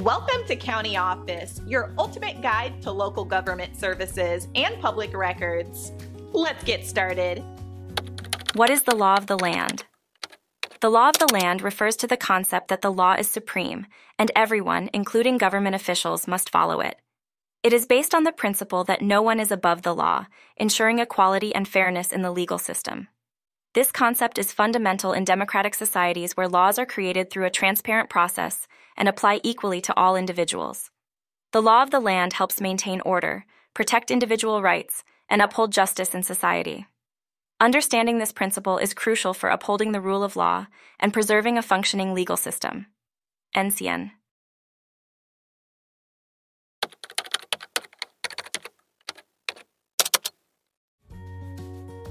Welcome to County Office, your ultimate guide to local government services and public records. Let's get started. What is the law of the land? The law of the land refers to the concept that the law is supreme, and everyone, including government officials, must follow it. It is based on the principle that no one is above the law, ensuring equality and fairness in the legal system. This concept is fundamental in democratic societies where laws are created through a transparent process and apply equally to all individuals. The law of the land helps maintain order, protect individual rights, and uphold justice in society. Understanding this principle is crucial for upholding the rule of law and preserving a functioning legal system. NCN.